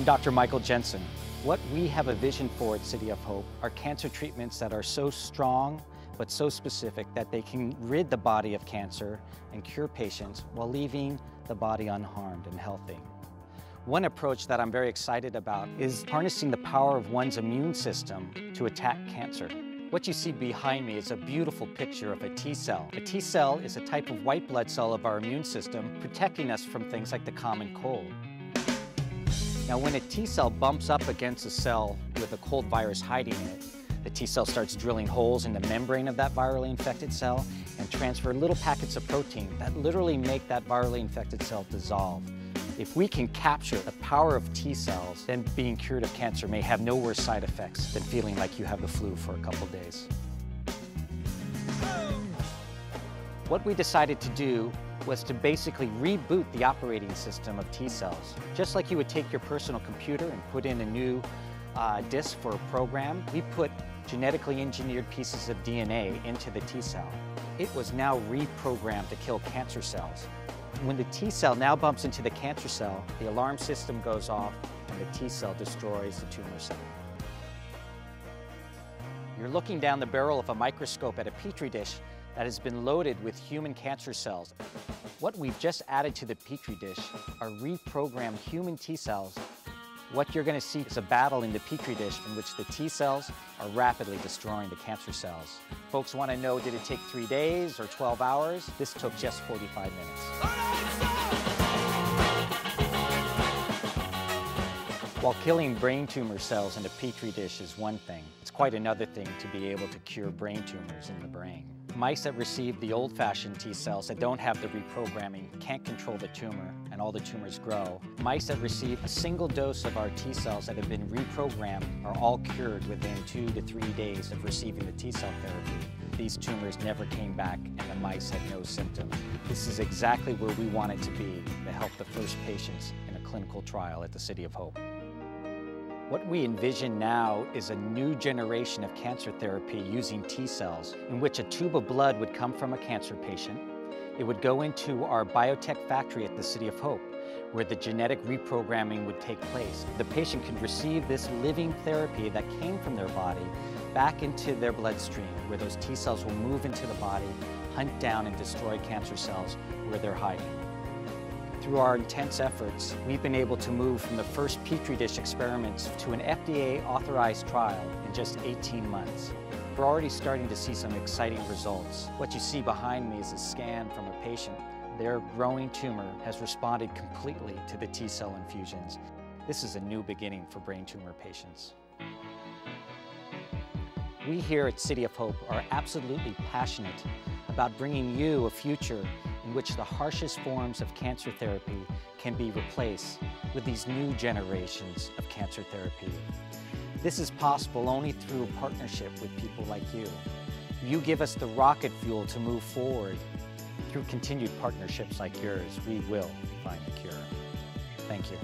I'm Dr. Michael Jensen. What we have a vision for at City of Hope are cancer treatments that are so strong but so specific that they can rid the body of cancer and cure patients while leaving the body unharmed and healthy. One approach that I'm very excited about is harnessing the power of one's immune system to attack cancer. What you see behind me is a beautiful picture of a T cell. A T cell is a type of white blood cell of our immune system protecting us from things like the common cold. Now when a T cell bumps up against a cell with a cold virus hiding in it, the T cell starts drilling holes in the membrane of that virally infected cell and transfer little packets of protein that literally make that virally infected cell dissolve. If we can capture the power of T cells, then being cured of cancer may have no worse side effects than feeling like you have the flu for a couple days. What we decided to do was to basically reboot the operating system of T cells. Just like you would take your personal computer and put in a new uh, disk for a program, we put genetically engineered pieces of DNA into the T cell. It was now reprogrammed to kill cancer cells. When the T cell now bumps into the cancer cell, the alarm system goes off and the T cell destroys the tumor cell. You're looking down the barrel of a microscope at a petri dish that has been loaded with human cancer cells. What we've just added to the petri dish are reprogrammed human T cells what you're going to see is a battle in the petri dish in which the T cells are rapidly destroying the cancer cells. Folks want to know, did it take three days or 12 hours? This took just 45 minutes. While killing brain tumor cells in a petri dish is one thing, it's quite another thing to be able to cure brain tumors in the brain. Mice that receive the old-fashioned T cells that don't have the reprogramming can't control the tumor and all the tumors grow. Mice that receive a single dose of our T cells that have been reprogrammed are all cured within two to three days of receiving the T cell therapy. These tumors never came back and the mice had no symptoms. This is exactly where we want it to be to help the first patients in a clinical trial at the City of Hope. What we envision now is a new generation of cancer therapy using T cells, in which a tube of blood would come from a cancer patient. It would go into our biotech factory at the City of Hope, where the genetic reprogramming would take place. The patient could receive this living therapy that came from their body back into their bloodstream, where those T cells will move into the body, hunt down and destroy cancer cells where they're hiding. Through our intense efforts, we've been able to move from the first Petri dish experiments to an FDA-authorized trial in just 18 months. We're already starting to see some exciting results. What you see behind me is a scan from a patient. Their growing tumor has responded completely to the T-cell infusions. This is a new beginning for brain tumor patients. We here at City of Hope are absolutely passionate about bringing you a future in which the harshest forms of cancer therapy can be replaced with these new generations of cancer therapy. This is possible only through a partnership with people like you. You give us the rocket fuel to move forward. Through continued partnerships like yours, we will find a cure. Thank you.